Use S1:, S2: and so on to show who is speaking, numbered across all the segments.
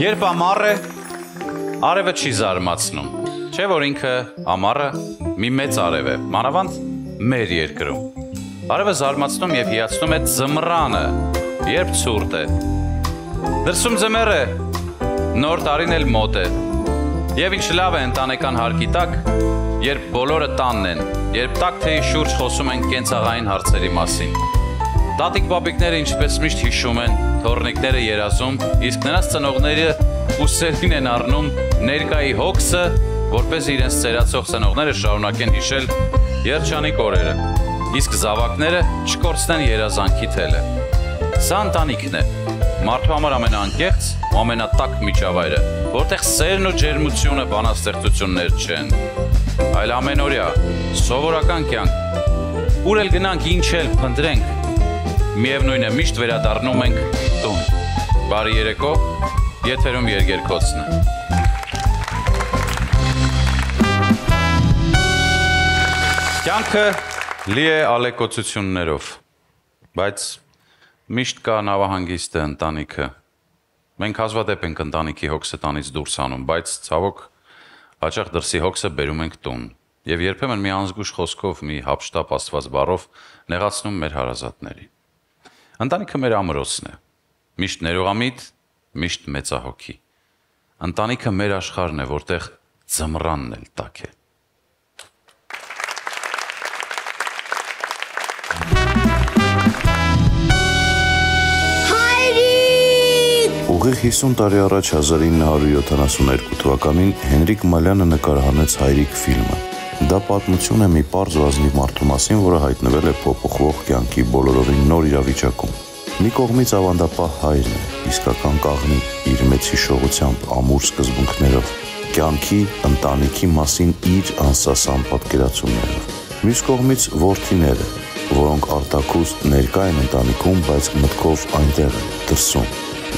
S1: Երբ ամառ է, արևը չի զարմացնում։ Չէ՞ որ ինքը ամառը մի մեծ արև է, մանավանդ մեր երկրում։ Արևը զարմացնում եւ հիացնում է ձմռանը, երբ ցուրտ է։ Դրսում ձմեռ է, նոր տարին էլ մոտ է։ Եվ ինչ լավ է ընտանեկան հարկի տակ, երբ բոլորը տանն են, երբ տակ թեյի շուրջ խոսում են կենցաղային հարցերի մասին։ Տատիկ պապիկները ինչպես միշտ հիշում են, թորնիկները երազում, իսկ նրանց ծնողները ուսերին են առնում ներկայի հոգսը, որպես իրենց ծերացող ծնողները շարունակեն հիշել երջանիկ օրերը, իսկ զավակները չկորցնեն երազանքի թելը։ Սա ընտանիքն է, մարդու համար ամենաանկեղծ ու ամենատակ միջավայրը, որտեղ սերն ու ջերմությունը բանաստեղծություններ չեն, այլ ամենօրյա, սովորական կյանք։ Ուր էլ գնանք, ինչ էլ փնտրենք, Միևնույն է, միշտ վերադառնում ենք Բարի երեկո, եթերում երգերկոցն է։ Կյանքը լի է ալեկոծություններով, բայց միշտ կա նավահանգիստը ընտանիքը։ Մենք հազվադեպ ենք ընտանիքի հոգսը տանից դուրս անում, բայց ցավոք հաճախ դրսի հոգսը բերում ենք տուն։ Եվ երբեմն մի անզգուշ խոսքով, մի հապշտապ աստված բառով նեղացնում մեր հարազատներին։ Ընտանիքը մեր ամրոցն է։ Միշտ ներողամիտ, միշտ մեծահոգի։ Ընտանիքը մեր աշխարհն է, որտեղ ձմռանն էլ տակ է։
S2: Ուղիղ 50 տարի առաջ 1972 թվականին Հենրիկ Մալյանը նկարահանեց Հայրիկ ֆիլմը։ Դա պատմություն է մի པարզ ու ազնիվ մարդու մասին, որը հայտնվել է փոփոխվող կյանքի բոլորովին նոր իրավիճակում։ Մի կողմից ավանդապահ հայրն է, իսկական կաղնի իր մեծ հիշողությամբ, ամուր սկզբունքներով, կյանքի, ընտանիքի մասին իր անսասան պատկերացումներով։ Մյուս կողմից որդիները, որոնք արտակուստ ներկա են ընտանիքում, բայց մտքով այնտեղ են, դրսում,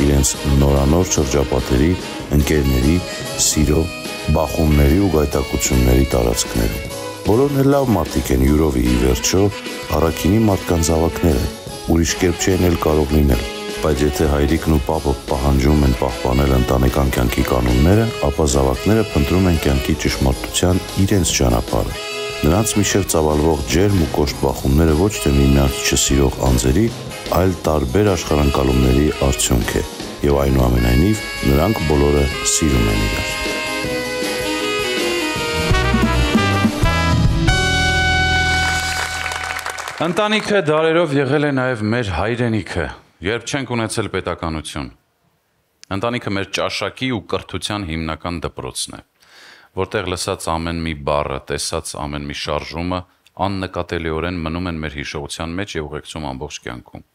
S2: իրենց նորանոր շրջապատերի, ընկերների, սիրո, բախումների ու գայտակությունների տարածքներում։ Բոլորն էլ լավ մարդիկ են յուրովի ի վերջո, առաքինի մարդկանց ավակներ են, ուրիշ կերպ չեն էլ կարող լինել։ Բայց եթե հայրիկն ու պապը պահանջում են պահպանել ընտանեկան կյանքի կանոնները, ապա զավակները փնտրում են կյանքի ճշմարտության իրենց ճանապարհը։ Նրանց միջև ծավալվող ջերմ ու կոշտ բախումները ոչ թե միմյանց չսիրող անձերի, այլ տարբեր աշխարհանկալումների արդյունք է, եւ այնուամենայնիվ նրանք բոլորը սիրում են իրար։
S1: Ընտանիքը դարերով եղել է նաև մեր հայրենիքը, երբ չենք ունեցել պետականություն։ Ընտանիքը մեր ճաշակի ու կրթության հիմնական դպրոցն է, որտեղ լսած ամեն մի բառը, տեսած ամեն մի շարժումը աննկատելիորեն մնում են մեր հիշողության մեջ եւ ուղեկցում ամբողջ կյանքում։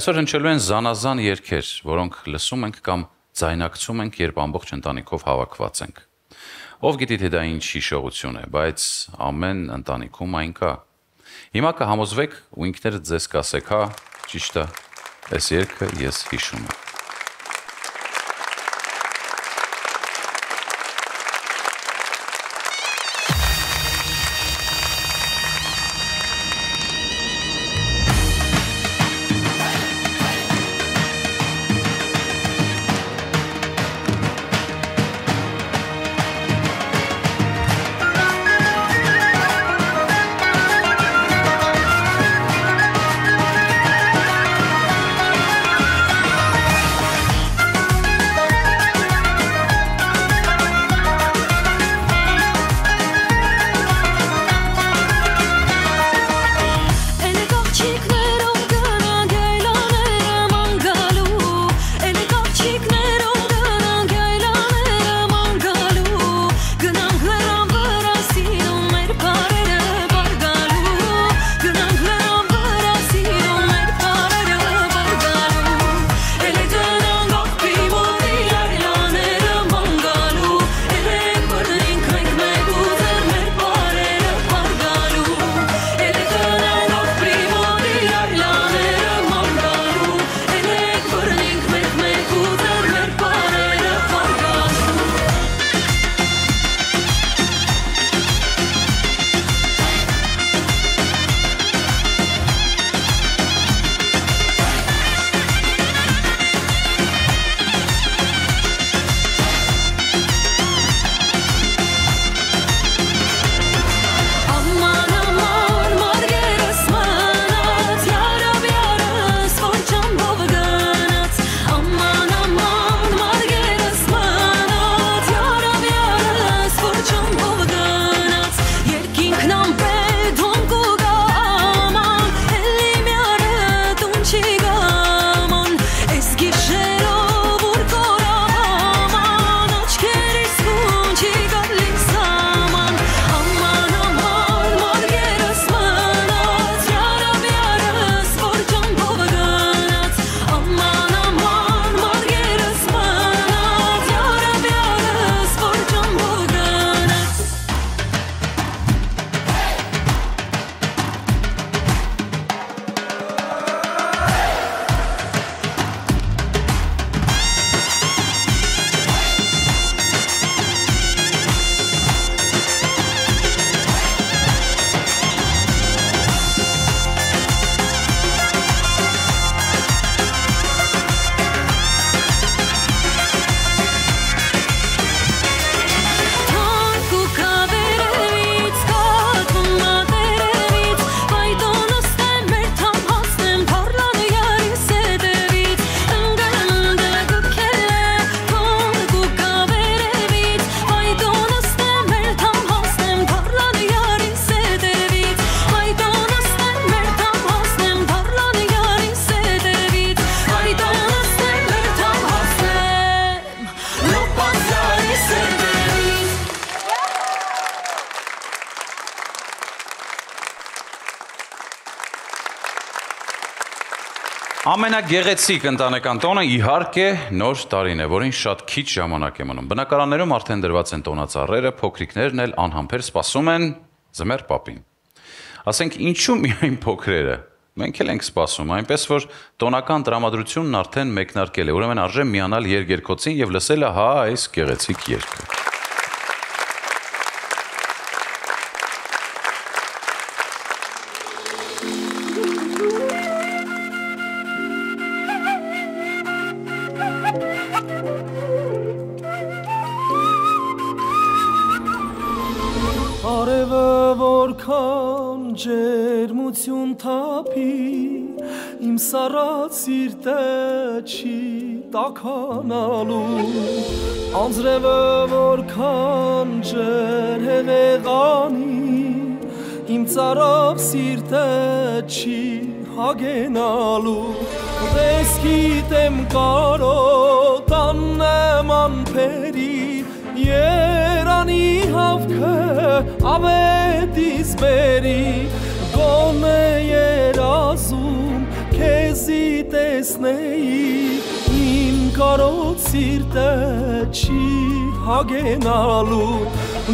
S1: Այսօր հնչելու են զանազան երգեր, որոնք լսում ենք կամ ձայնակցում ենք, երբ ամբողջ ընտանիքով հավաքված ենք։ Ով գիտի թե դա ինչ հիշողություն է, բայց ամեն ընտանիքում այն կա։ Հիմա կհամոզվեք ու ինքներդ ձեզ կասեք, հա, ճիշտ է, այս երգը ես հիշում եմ։ Ամենագեղեցիկ ընտանեկան տոնը իհարկե նոր տարին է, որին շատ քիչ ժամանակ է մնում։ Բնակարաններում արդեն դրված են տոնածառերը, փոքրիկներն էլ անհամբեր սպասում են ձմեռ պապին։ Ասենք ինչու միայն փոքրերը։ Մենք էլ ենք սպասում, այնպես որ տոնական տրամադրությունն արդեն մեկնարկել է։ Ուրեմն արժե միանալ երգերկոցին եւ լսել հա այս գեղեցիկ երգը։
S3: Արևը որքան ջերմություն թափի իմ սառած սիրտը չի տականալու անձրևը որքան ջերհեղեղանի իմ ծարավ սիրտը չի հագենալու Դեսքիտեմ կարոտան նման փերի Երանի հավքը ավետիս բերի Գոնե երազում քեզի տեսնեի Իմ կարոտ սիրտը չի հագենալու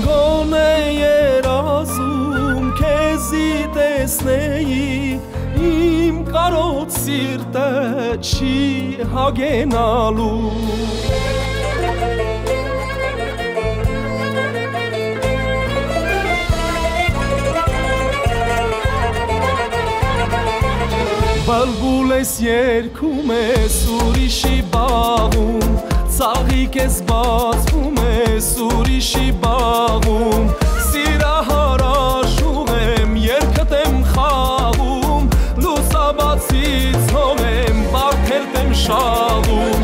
S3: Գոնե երազում քեզի տեսնեի Իմ կարոտ սիրտը չի հագենալու Բալբուլ ես երկում ես ուրիշի բաղում Ծաղիկ ես բացվում ես ուրիշի բաղում Սիրահարաշում եմ, երկդ եմ խաղում Լուսաբացից հոմ եմ, բարդերտ եմ շաղում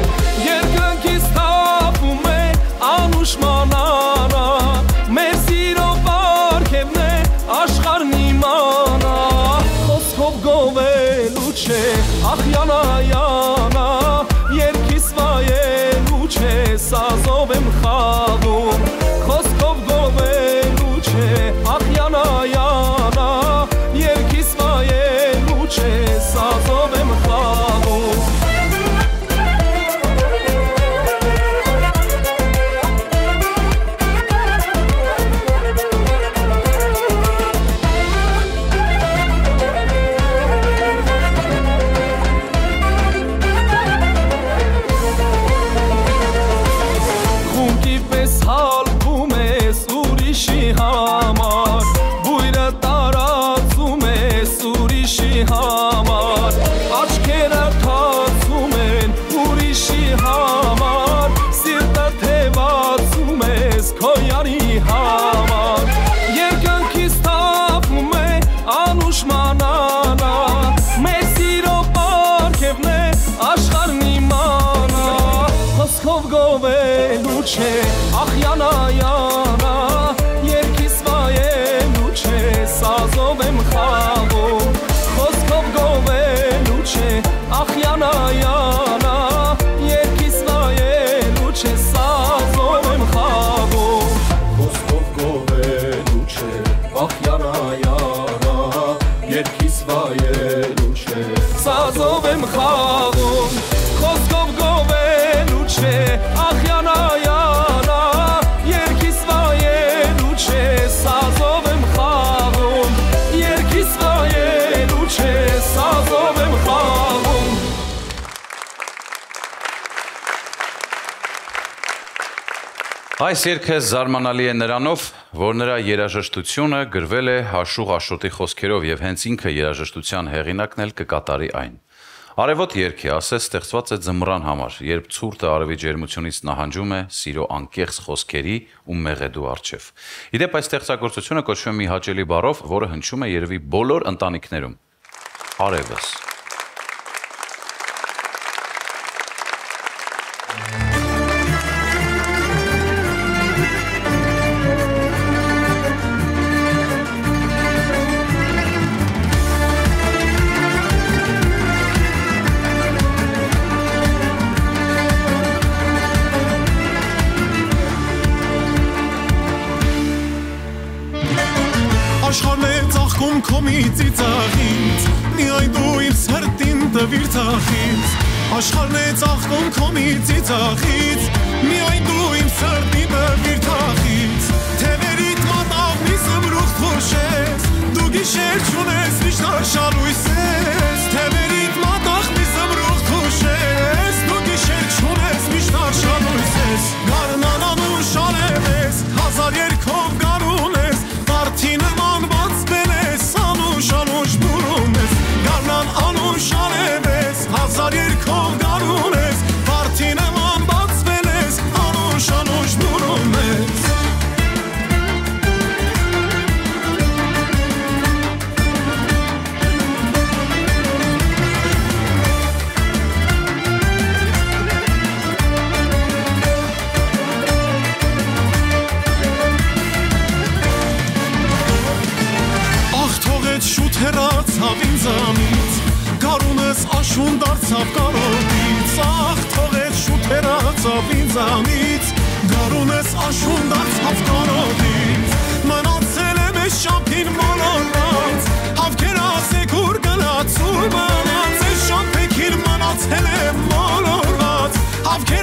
S1: Այս երգը զարմանալի է նրանով, որ նրա երաժշտությունը գրվել է Հաշուղ Աշոտի խոսքերով եւ հենց ինքը երաժշտության հեղինակն էլ կկատարի այն։ Արևոտ երգի ասես ստեղծված է ձմռան համար, երբ ցուրտը արևի ջերմությունից նահանջում է սիրո անկեղծ խոսքերի ու մեղեդու արչև։ Իդեպ այս ստեղծագործությունը կոչվում է մի հաճելի բառով, որը հնչում է երևի բոլոր ընտանիքներում։ Արևս։
S4: մի ծիծաղից Միայն դու իմ սրտին տվիր ծախից Աշխարհն է ծաղկում քո մի ծիծաղից Միայն դու իմ սրտի տվիր թախից Թևերիդ մատաղ մի զմրուխտ խոշես Դու գիշեր չունես միշտ արշալույս ես Թևերիդ մատաղ մի զմրուխտ խոշես Դու գիշեր չունես միշտ արշալույս ես Գարնան անուշ արև ես Հազար երկով երկով գարուն ես Վարդի նման բացվել ես Անուշ անուշ բուրում ես Ախ թողեց շուտ հեռացավ ինձանից Գարունս աշուն դարձավ կարոտից Ախ թողեց շուտ հեռացավ ինձանից Գարունս աշուն դարձավ կարոտից Մնացել եմ ես շամփին մոլորված Հավքեր ասեք ուր գնաց ուր մնաց Ես շամփեքին մնացել եմ մոլորված Հավքեր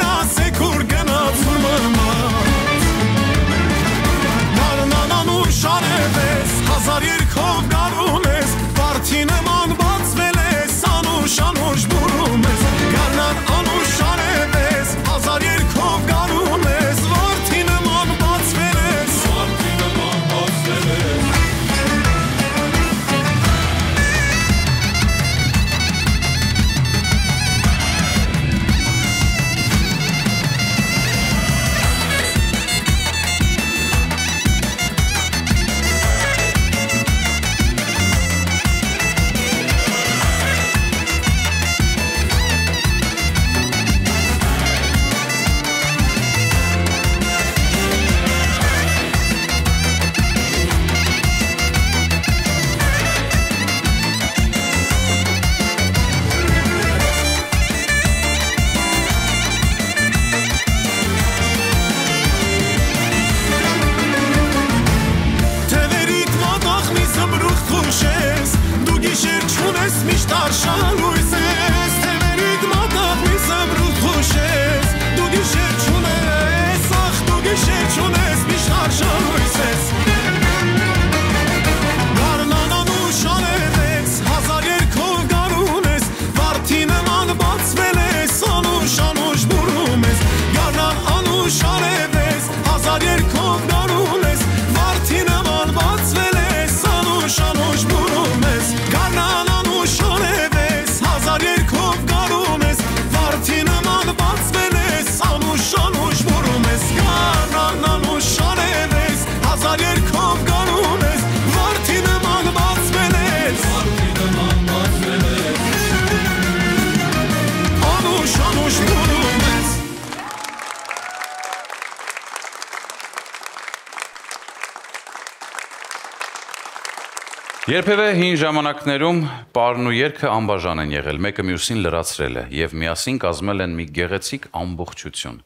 S1: Երբևէ հին ժամանակներում պարն ու երգը անբաժան են եղել, մեկը մյուսին լրացրել է եւ միասին կազմել են մի գեղեցիկ ամբողջություն։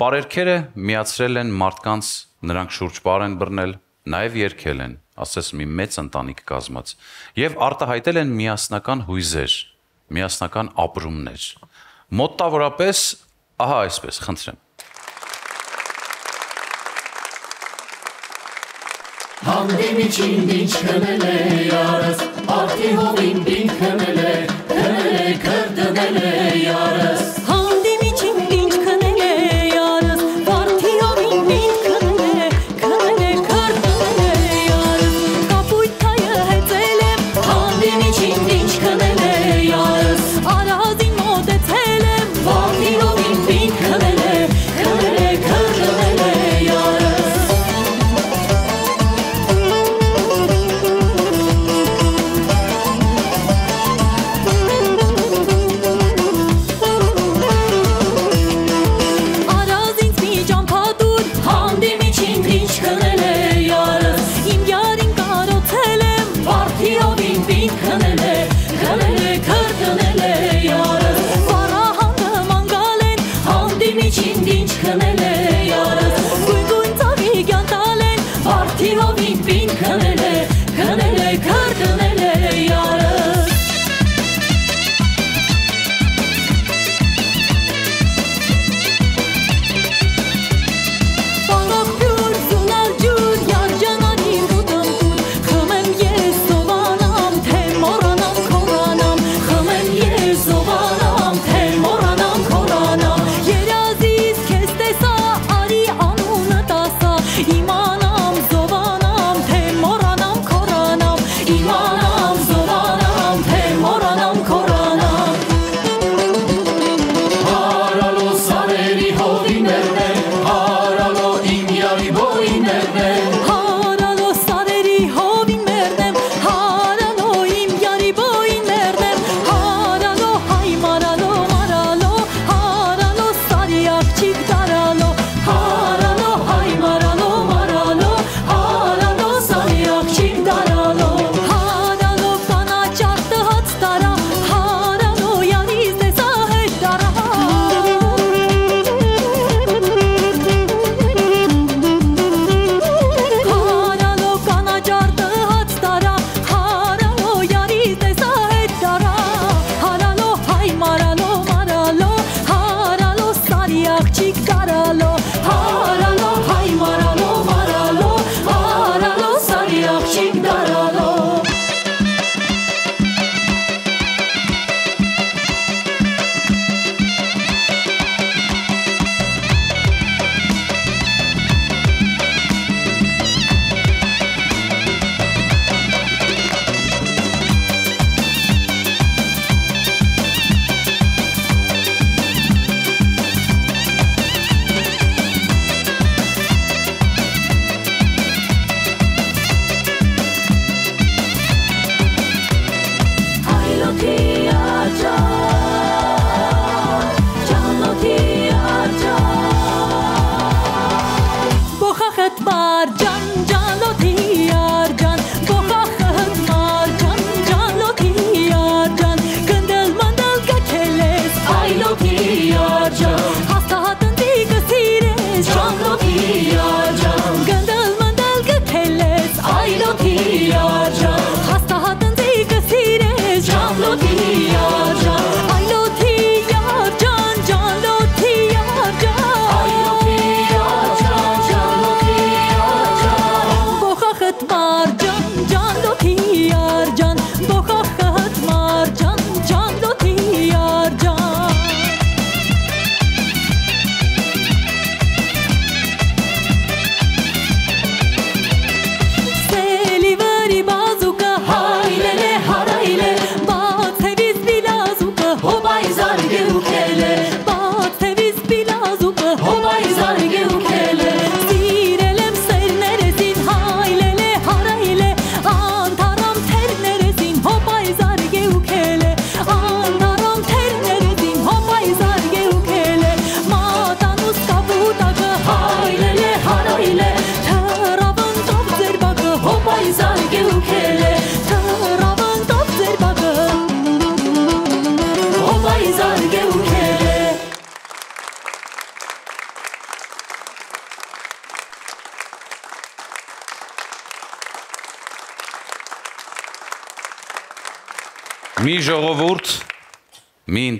S1: Պարերքերը միացրել են մարդկանց, նրանք շուրջ պար են բռնել, նաեւ երգել են, ասես մի մեծ ընտանիք կազմած, եւ արտահայտել են միասնական հույզեր, միասնական ապրումներ։ Մոտավորապես, ահա այսպես, խնդրեմ։
S5: Hamdim için dinç kemele yaras. Arti hovin bin kemele Kemele
S6: kır dönele yaras.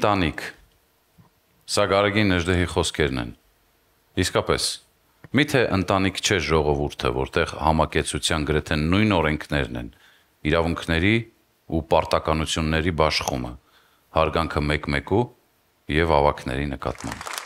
S6: ընտանիք։ Սա Գարեգի Նժդեհի խոսքերն են։ Իսկապես, միթե ընտանիք չէ ժողովուրդը, որտեղ համակեցության գրեթե նույն օրենքներն են՝ իրավունքների ու պարտականությունների բաշխումը, հարգանքը մեկ-մեկու եւ ավակների նկատմամբ։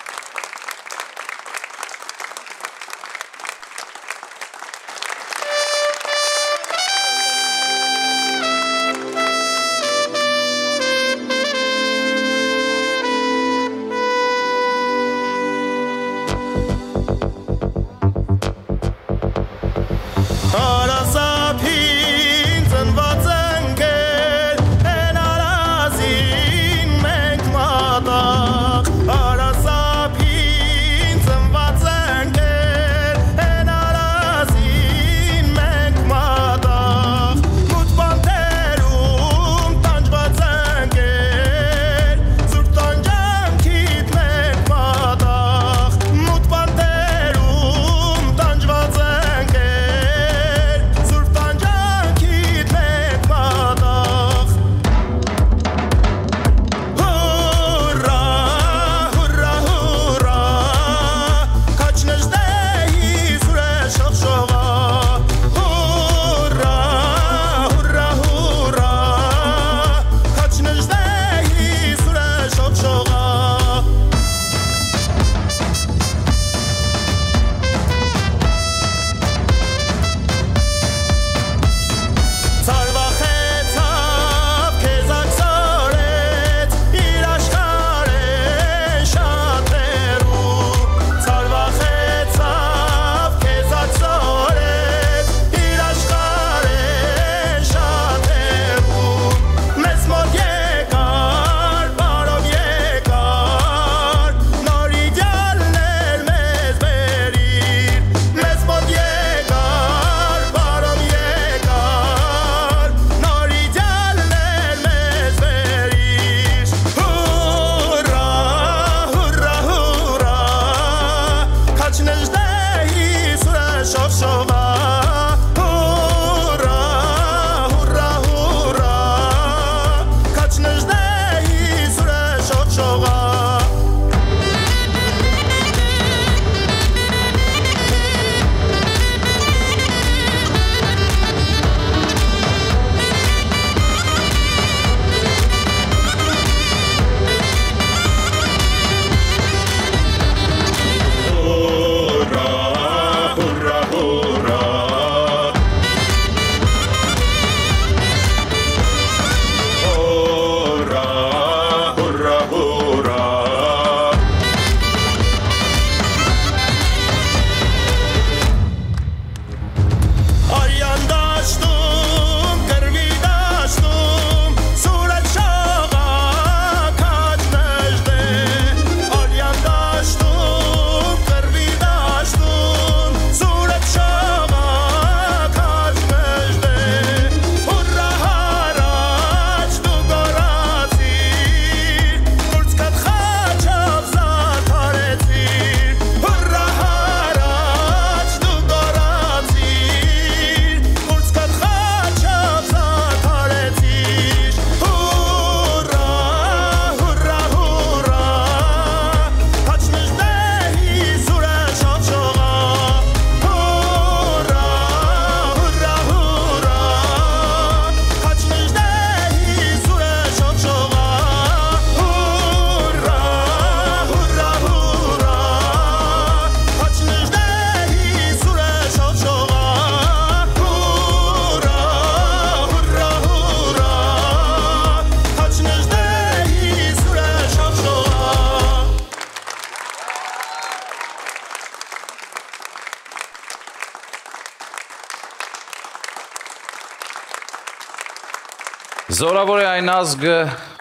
S1: Զորավոր է այն ազգը,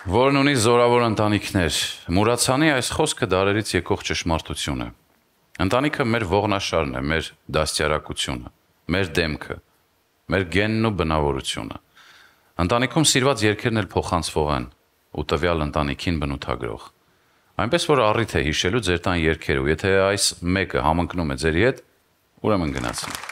S1: որն ունի զորավոր ընտանիքներ։ Մուրացանի այս խոսքը դարերից եկող ճշմարտություն է։ Ընտանիքը մեր ողնաշարն է, մեր դաստիարակությունը, մեր դեմքը, մեր գենն ու բնավորությունը։ Ընտանիքում սիրված երկերն էլ փոխանցվող են ու տվյալ ընտանիքին բնութագրող։ Այնպես որ առիթ է հիշելու ձեր տան երկերը, ու եթե այս մեկը համընկնում է ձերի հետ, ուրեմն
S7: գնացեք։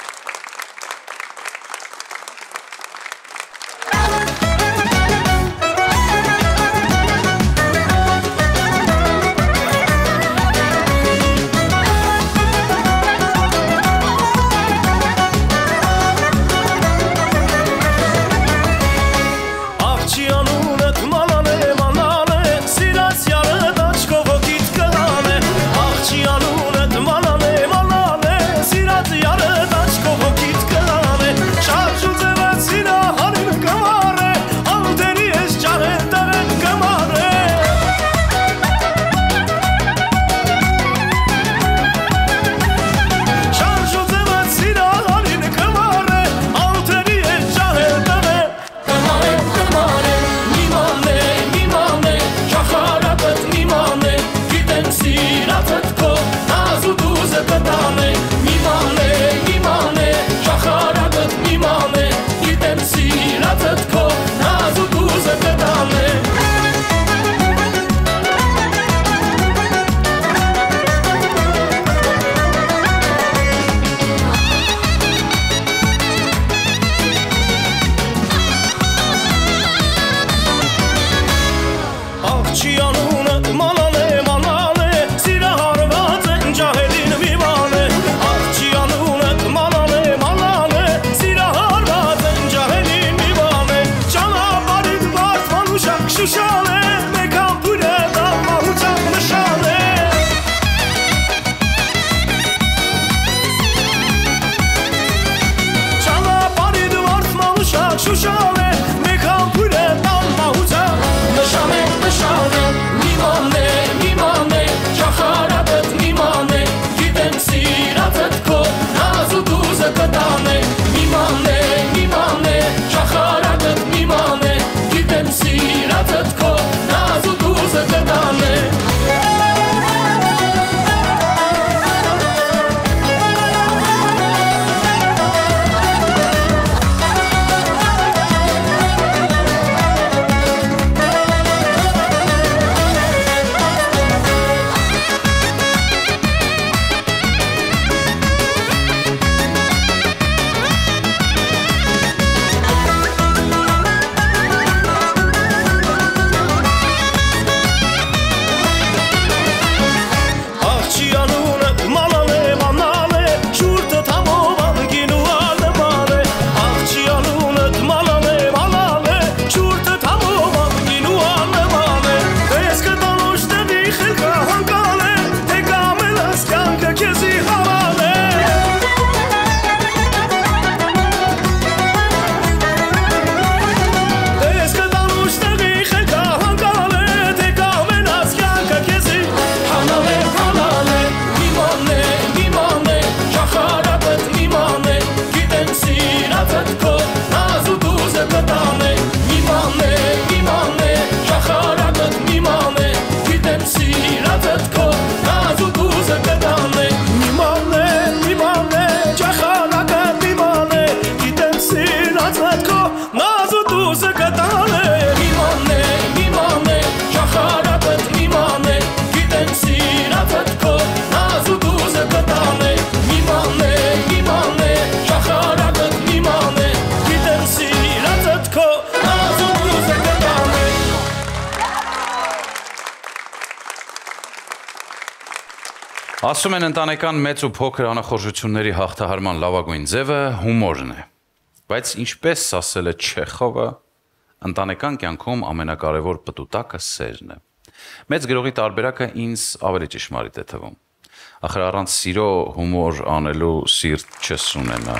S1: Ասում են ընտանեկան մեծ ու փոքր անախորժությունների հաղթահարման լավագույն ձևը հումորն է։ Բայց ինչպես ասել է Չեխովը, ընտանեկան կյանքում ամենակարևոր պտուտակը սերն է։ Մեծ գրողի տարբերակը ինձ ավելի ճշմարիտ է թվում։ Ախր առանց սիրո հումոր անելու սիրտ չես ունենա։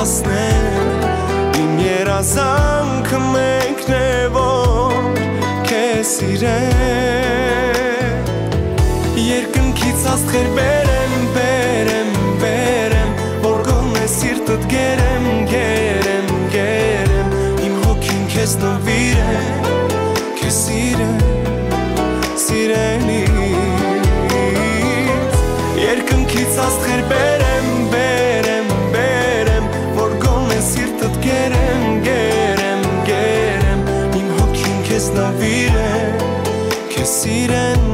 S8: քեզ կհասնեմ Իմ երազանքը մեկն է, որ Քեզ սիրեմ Երկնքից աստղեր բերեմ, բերեմ, բերեմ Որ գոնե սիրտըտ գերեմ, գերեմ, գերեմ Իմ հոգին քեզ նվիրեմ, քեզ սիրեմ սիրելիս սիրեմ,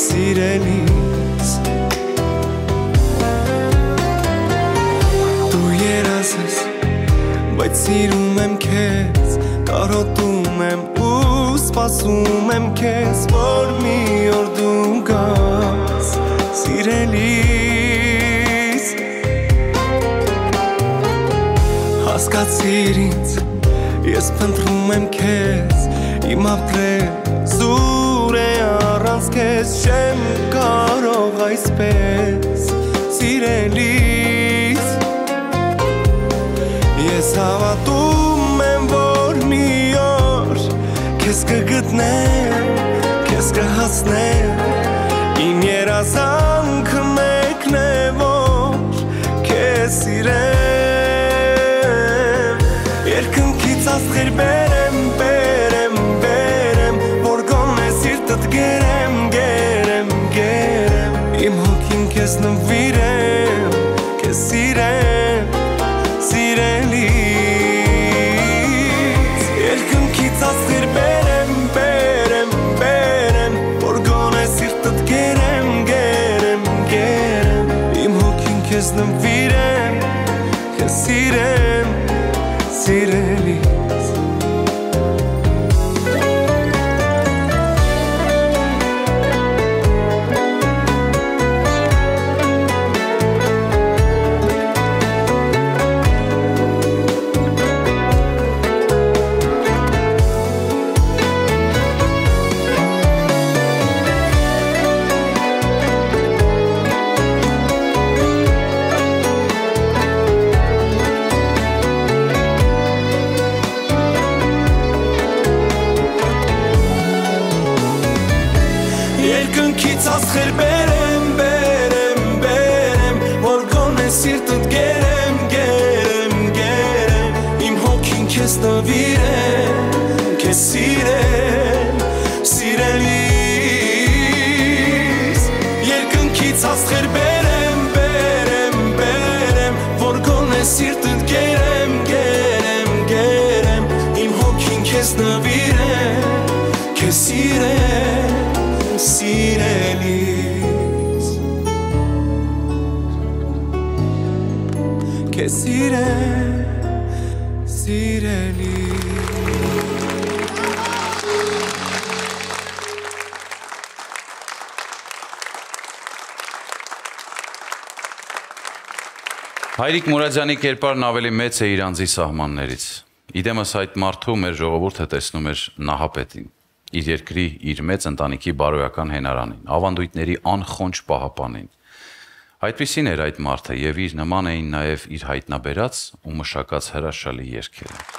S8: սիրելիս Դու երաս ես, բայց սիրում եմ քեզ Կարոտում եմ ու սպասում եմ քեզ Որ մի օր դու գաս սիրելիս Հասկացիր ինձ, ես փնտրում եմ քեզ Իմ ապրել առանց քեզ Չեմ կարող այսպես սիրելիս Ես հավատում եմ, որ մի օր Քեզ կգտնեմ, քեզ կհասնեմ Իմ երազանքը մեկն է, որ Քեզ սիրեմ Երկնքից աստղեր բերեմ, քեզ նվիրեմ, քեզ սիրեմ սիրելիս Երկնքից աստղեր բերեմ, բերեմ, բերեմ Որ գոնե սիրտըտ գերեմ, գերեմ, գերեմ Իմ հոգին քեզ նվիրեմ,
S1: Հայրիկ Մուրադյանի կերպարն ավելի մեծ է իր անձի սահմաններից։ Իդեմս այդ մարդու մեր ժողովուրդը տեսնում էր նահապետին, իր երկրի, իր մեծ ընտանիքի բարոյական հենարանին, ավանդույթների անխոնջ պահապանին։ Այդպիսին էր այդ մարդը եւ իր նման էին նաեւ իր հայտնաբերած ու մշակած հրաշալի երգերը։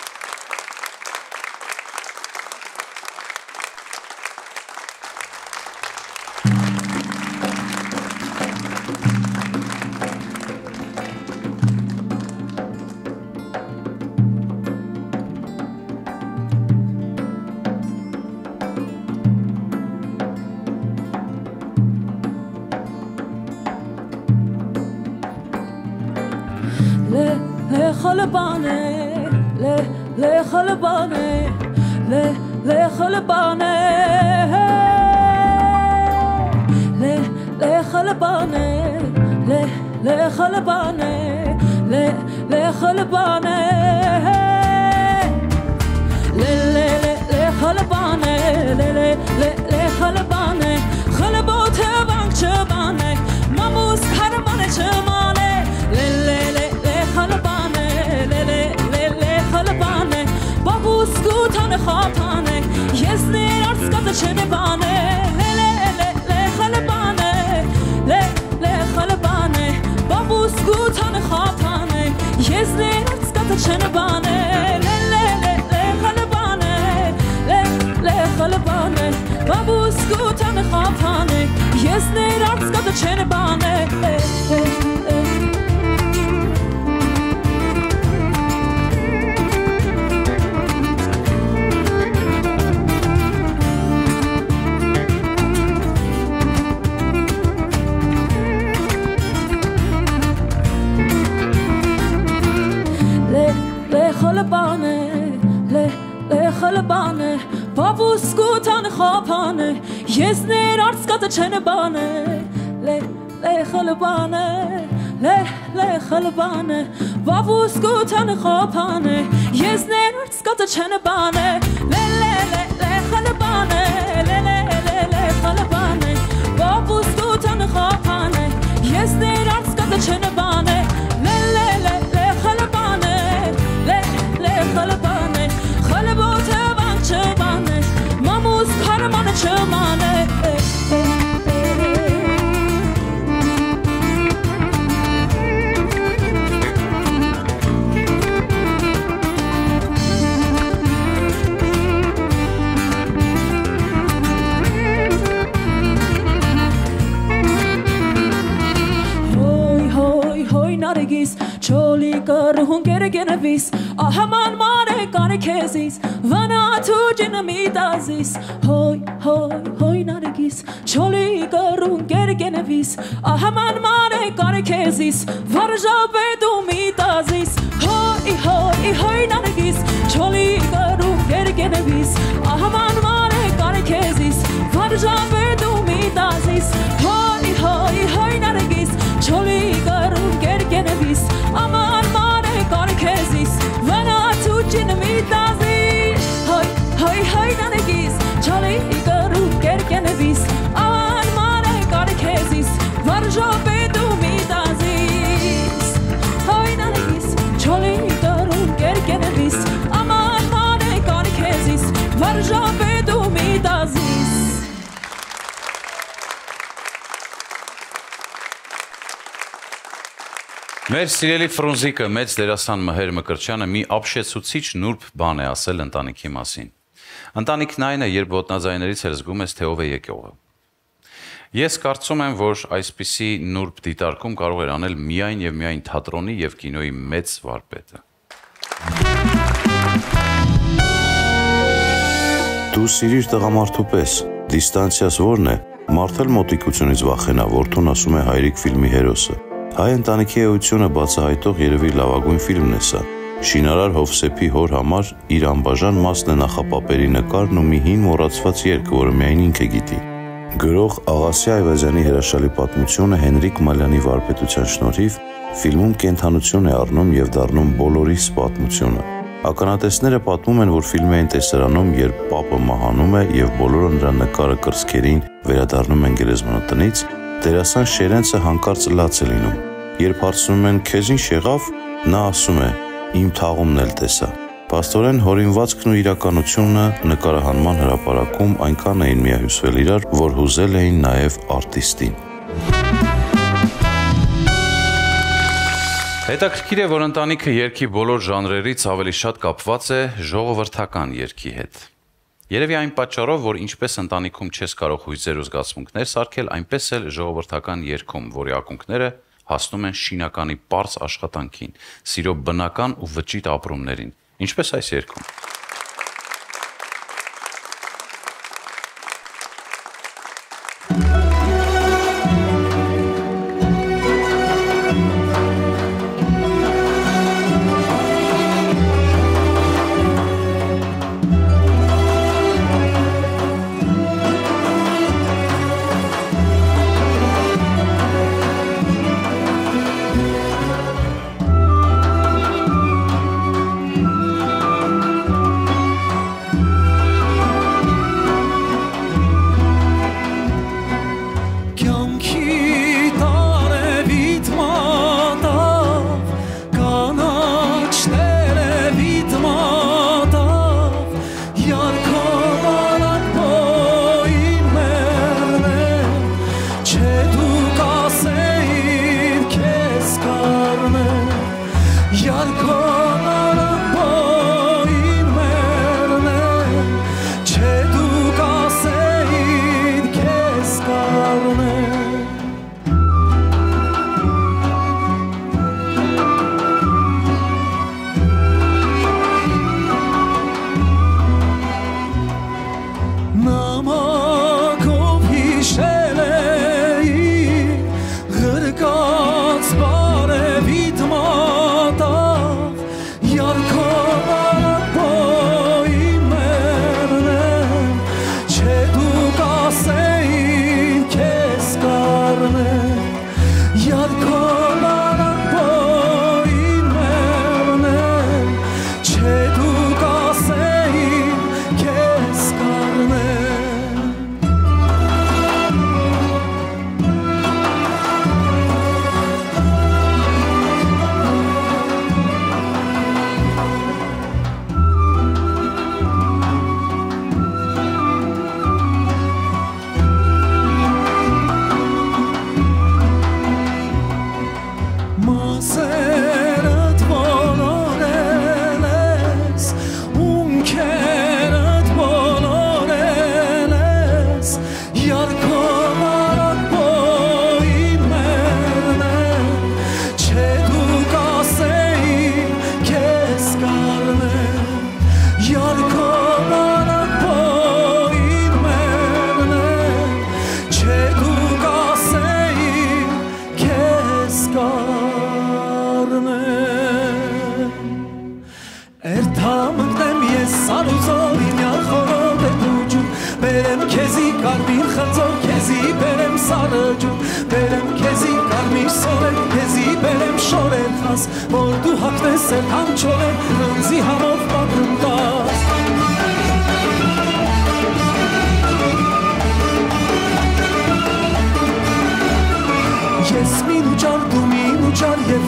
S6: le le khalbane le le khalbane le le khalbane le le khalbane le le khalbane le le le khalbane le le le Ես ներ արծկատը չեն բանել յատը չեն բանը լե լե խլբանը լե լե խլբանը վավուս գոթան խոփանը ես ներս գոտը չեն բանը choli kar hun gere genevis ahaman mare kare kezis vana tu jinamidazis hoy hoy hoy nargis choli kar hun gere genevis ahaman mare kare kezis varja bedu midazis hoy hoy hoy nargis choli kar hun gere genevis ahaman mare kare kezis varja bedu midazis hoy hoy hoy nargis choli garun gergenevis aman
S1: Մեր սիրելի Ֆրունզիկը մեծ դերասան Մհեր Մկրչյանը մի ապշեցուցիչ նուրբ բան է ասել ընտանիքի մասին։ Ընտանիքն այն է, երբ ոտնաձայներից էլ զգում ես, թե ով է եկողը։ Ես կարծում եմ, որ այսպիսի նուրբ դիտարկում կարող էր անել միայն եւ միայն թատրոնի եւ կինոյի մեծ վարպետը։
S2: Դու սիրիր տղամարդու պես։ Դիստանցիաս ո՞րն է։ Մարդել մոտիկությունից վախենա, որթուն ասում է հայրիկ ֆիլմի հերոսը։ Հայ ընտանիքի էությունը բացահայտող երևի լավագույն ֆիլմն է սա։ Շինարար Հովսեփի հոր համար իր անբաժան մասն է նախապապերի նկարն ու մի հին մոռացված երգ, որը միայն ինքը գիտի։ Գրող Աղասի Այվազյանի հրաշալի պատմությունը Հենրիկ Մալյանի վարպետության շնորհիվ ֆիլմում կենթանություն է առնում եւ դառնում բոլորիս պատմությունը։ Ականատեսները պատմում են, որ ֆիլմի այն տեսարանում, երբ պապը մահանում է եւ բոլորը նրա նկարը կրծքերին վերադառնում են գերեզմանատնից, դերասան Շերենցը հանկարծ լաց է լինում։ Երբ հարցնում են քեզ ինչ եղավ, նա ասում է. Իմ թաղումն էլ տեսա։ Պաստորեն հորինվածքն ու իրականությունը նկարահանման հրապարակում այնքան էին միահյուսվել իրար, որ հուզել էին նաև արտիստին։
S1: Հետաքրքիր է, որ ընտանիքը երկի բոլոր ժանրերից ավելի շատ կապված է ժողովրդական երկի հետ։ Երևի այն պատճառով, որ ինչպես ընտանիքում չես կարող հույզեր ու զգացմունքներ սարքել, այնպես էլ ժողովրդական երկում, որի ակունքները հասնում են շինականի པարս աշխատանքին, սիրո բնական ու վճիտ ապրումներին։ Ինչպես այս երկում։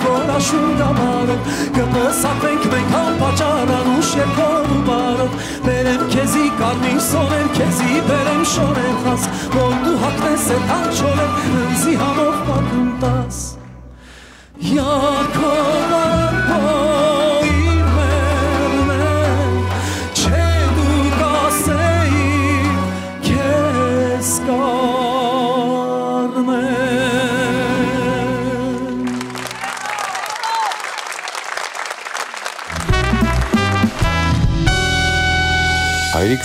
S9: որ աշուն դամարով կպսակվենք մենք անպաճար անուշ երկով ու բարով բերեմ քեզի կարմիր սորեր քեզի բերեմ շորեր խաս որ դու հակնես էլ հանչորեր հնձի համով պատում տաս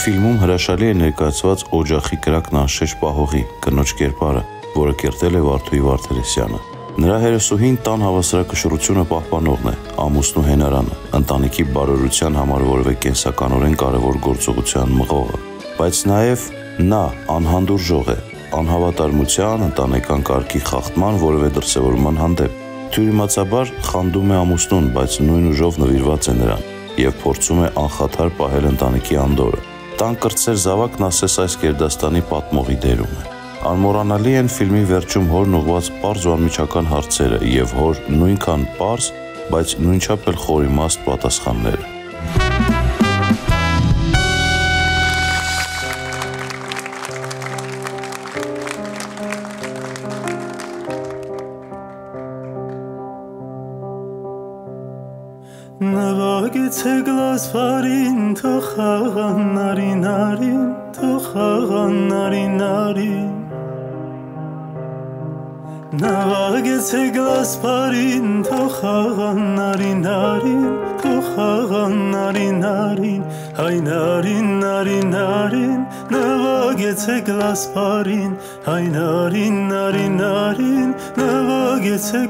S2: ֆիլմում հրաշալի է ներկայացված օջախի կրակն անշեշ պահողի կնոջ կերպարը, որը կերտել է Վարդուհի Վարդերեսյանը։ Նրա հերոսուհին տան հավասարակշռությունը պահպանողն է, ամուսնու հենարանը, ընտանիքի բարօրության համար որևէ կենսականորեն կարևոր գործողության մղողը, բայց նաև նա անհանդուրժող է, անհավատարմության, ընտանեկան կարգի խախտման որևէ դրսևորման հանդեպ։ Թյուրիմացաբար խանդում է ամուսնուն, բայց նույն ուժով նվիրված է նրան եւ փորձում է անխաթար պահել ընտանիքի անդորը։ Տան կրծեր զավակն ասես այս Գերդաստանի պատմողի դերում է։ Անմոռանալի են ֆիլմի վերջում հորն ուղված པարզ ու անմիջական հարցերը եւ հոր նույնքան པարզ, բայց նույնչափ էլ խորիմաստ պատասխանները։
S9: Նվագեցե գլասվարին թող խաղան նարին նարին թող խաղան նարին նարին Նվագեցե գլասվարին թող խաղան նարին նարին թող խաղան նարին նարին հայ նարին նարին նարին նվագեցե գլասվարին հայ նարին նարին նարին նվագեցե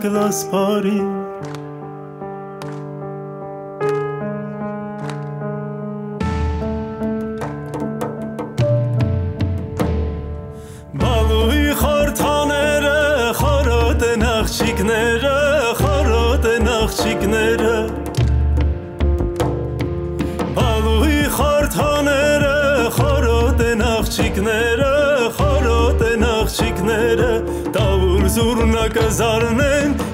S9: զուրնակը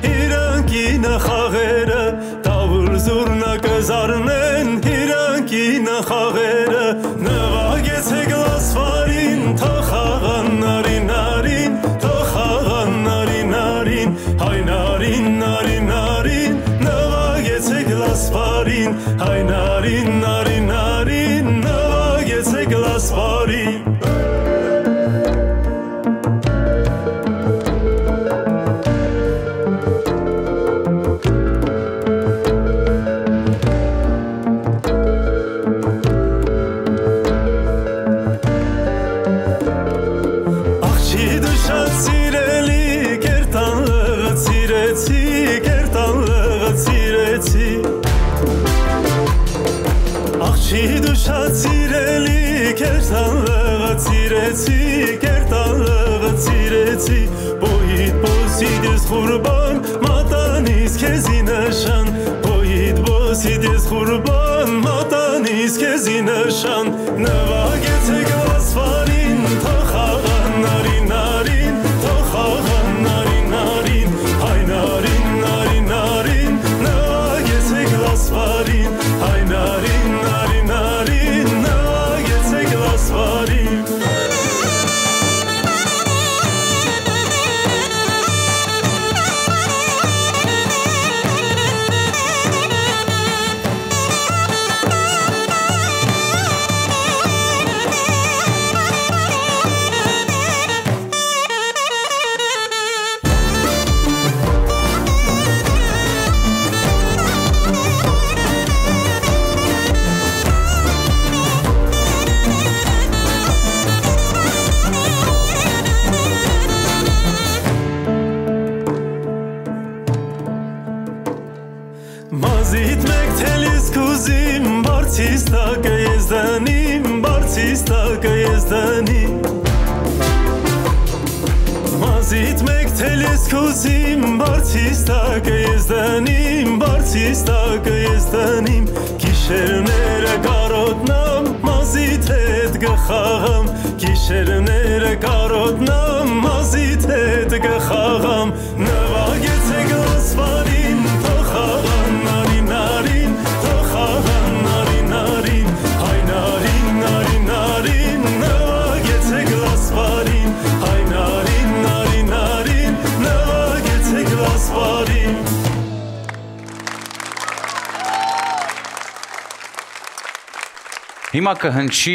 S9: Աղջի դշած սիրելի կերտան լղը սիրեցի կերտան լղը սիրեցի Բոյիտ բոսիդես խուրբան մատանիս քեզի նշան Բոյիդ բոսիդ ես խուրբան մատանիս քեզի նշան նվագեցեք ասվարին
S10: Հիմա կհնչի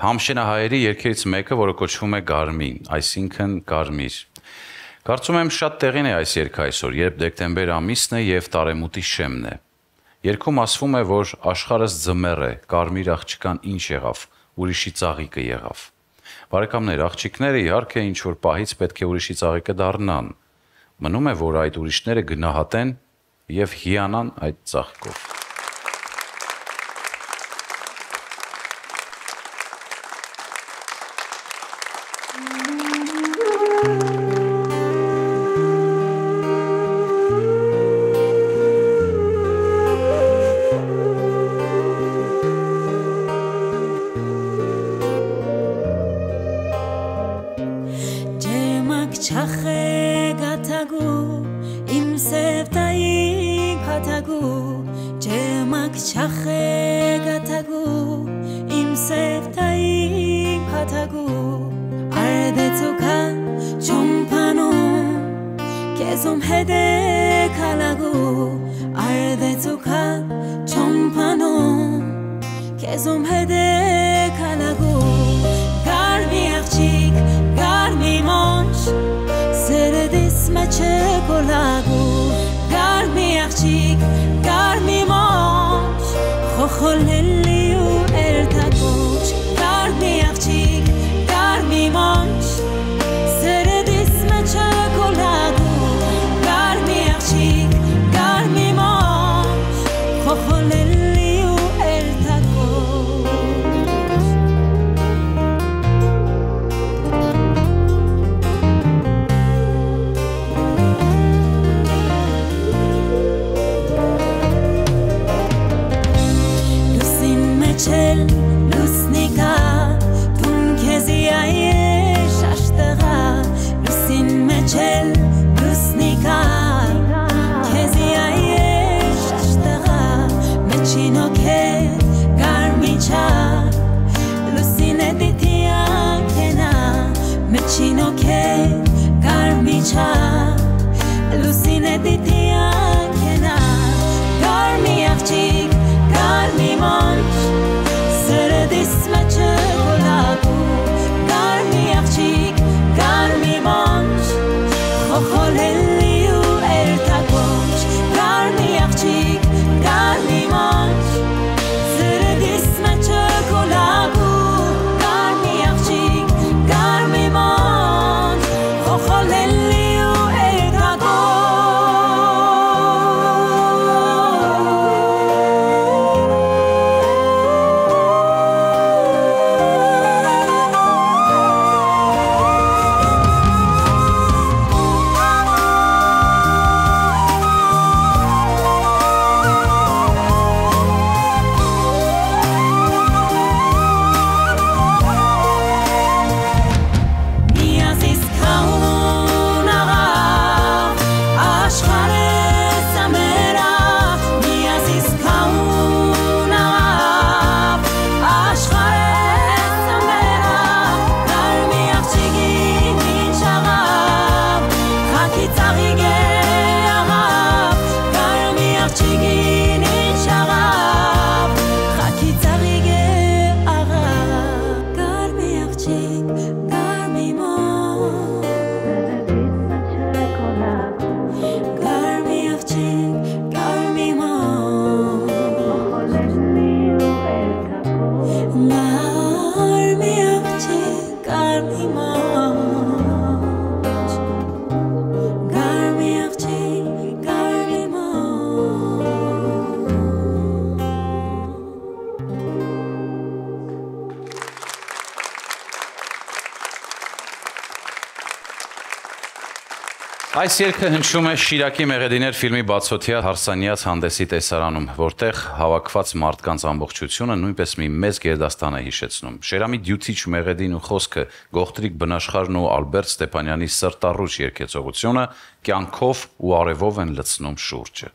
S10: համշենահայերի երկերից մեկը, որը կոչվում է Գարմին, այսինքն Կարմիր։ Կարծում եմ շատ տեղին է այս երգը այսօր, երբ դեկտեմբեր ամիսն է եւ տարեմուտի շեմն է։ Երգում ասվում է, որ աշխարհս ձմեռ է, Կարմիր աղջկան ինչ եղավ, ուրիշի ծաղիկը եղավ։ Բարեկամներ, աղջիկները իհարկե ինչ որ պահից պետք է ուրիշի ծաղիկը դառնան։ Մնում է, որ այդ ուրիշները գնահատեն եւ հիանան այդ ծաղկով։
S11: Այս երգը հնչում է Շիրակի Մեղեդիներ ֆիլմի բացօթյա Հարսանյաց հանդեսի տեսարանում, որտեղ հավաքված մարդկանց ամբողջությունը նույնպես մի մեծ գերդաստան է հիշեցնում։ Շերամի դյուցիչ Մեղեդին ու խոսքը, Գողտրիկ Բնաշխարն ու Ալբերտ Ստեփանյանի սրտառուչ երգեցողությունը կյանքով ու արևով են լցնում շուրջը։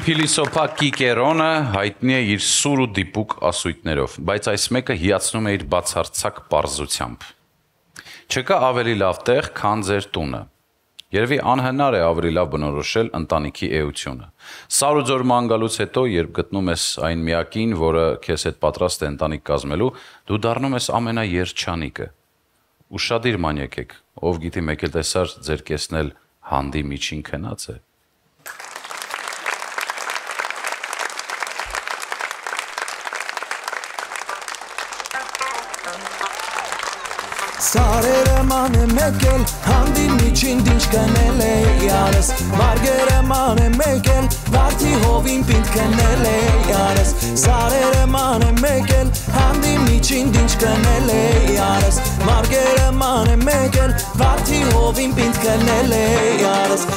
S11: Փիլիսոփա Կիկերոնը հայտնի է իր սուր ու դիպուկ ասույթներով, բայց այս մեկը հիացնում է իր բացարձակ པարզությամբ։ Չկա ավելի լավ տեղ, քան ձեր տունը։ Երևի անհնար է ավելի լավ բնորոշել ընտանիքի էությունը։ Սար ու ձոր մանգալուց հետո, երբ գտնում ես այն միակին, որը քեզ հետ պատրաստ է ընտանիք կազմելու, դու դառնում ես ամենաերջանիկը։ Ուշադիր ման եկեք, ով գիտի մեկ էլ տեսար ձեր կեսնել հանդի միջին քնած է։
S8: Սարերը ման է մեկել հանդին միջին դինչ կնել է յարս մարգերը ման է մեկել վարդի հովին պինդ կնել է յարս սարերը ման է մեկել հանդին միջին դինչ կնել է յարս մարգերը ման է մեկել վարդի հովին պինդ կնել է յարս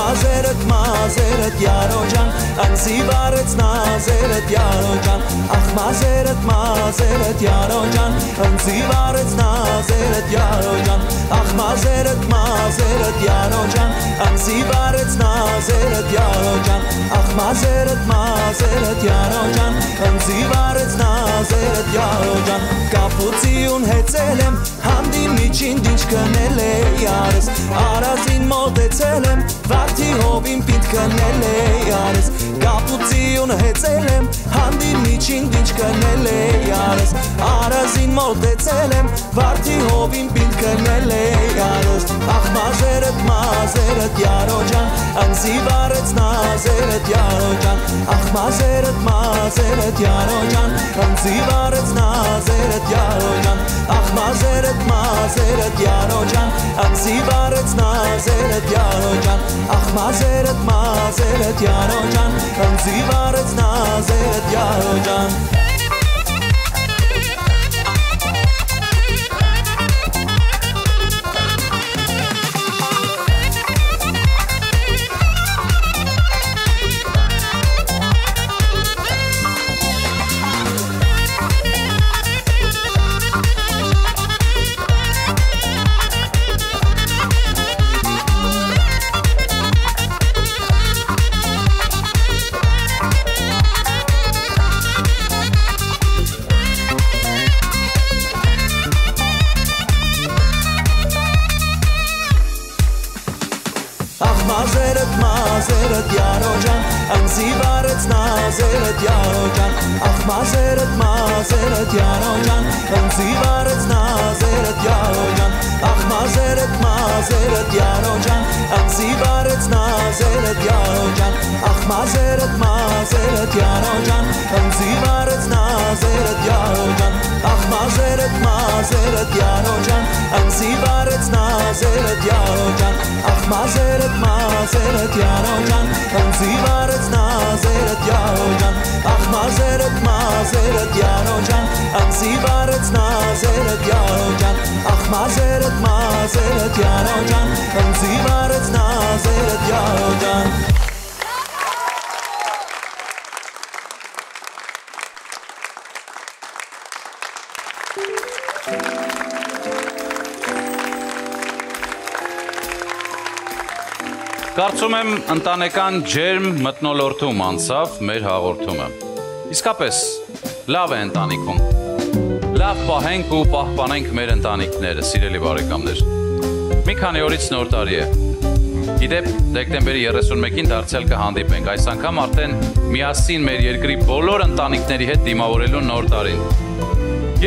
S8: մազերդ մազերդ յարո ջան անսի վարեց նազերդ յարո ջան ախ մազերդ մազերդ յարո ջան անսի վարեց նազերդ յարո ջան ախ մազերդ մազերդ յարո ջան անսի վարեց նազերդ յարո ջան ախ մազերդ մազերդ յարո ջան անսի վարեց նազերդ յարո ջան կապուցիուն հեծել եմ հանդի միջին դինչ կնել է յարս արազին մոտեցել եմ վարդի հովին պինդ կնել է յարս կապուցիուն հեծել եմ հանդի միջին դինչ կնել է յարս արազին մոտեցել եմ վարդի հովին պինդ կնել է յարս ախ մազերդ մազերդ յարո ջան անզի վարեց նազերդ յարո ջան ախ մազերդ մազերդ յարո ջան անզի վարեց նազերդ յարո ջան ախ մազերդ մազերդ յարո ջան անզի վարեց նազերդ յարո ջան ախ մազերդ մազերդ յարո ջան անզի վարեց նազերդ յարո մազերդ յարո ջան անզի վարեց նազերդ յարո ջան Ախ մազերդ մազերդ յարո ջան անզի վարեց նազերդ յարո ջան Ախ մազերդ մազերդ յարո ջան անզի վարեց նազերդ յարո ջան Ախ մազերդ մազերդ յարո ջան անզի վարեց նազերդ յարո ջան Ախ մազերդ մազերդ յարո ջան անզի վարեց նազերդ յարո ջան Ախ մազերդ մազերդ յարո ջան անզի վարեց նազերդ յարո ջան Ախ մազերդ մազերդ յարո ջան անզի վարեց նազերդ յարո
S1: Կարծում եմ ընտանեկան ջերմ մտնոլորտում անցավ մեր հաղորդումը։ Իսկապես լավ է ընտանիքում։ Լավ պահենք ու պահպանենք մեր ընտանիքները, սիրելի բարեկամներ։ Մի քանի օրից նոր տարի է։ Գիտեք, դեկտեմբերի 31-ին դարձյալ կհանդիպենք։ Այս անգամ արդեն միասին մեր երկրի բոլոր ընտանիքների հետ դիմավորելու նոր տարին։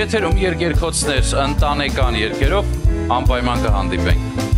S1: Եթերում երկերկոցներ ընտանեկան երկերով անպայման կհանդիպենք։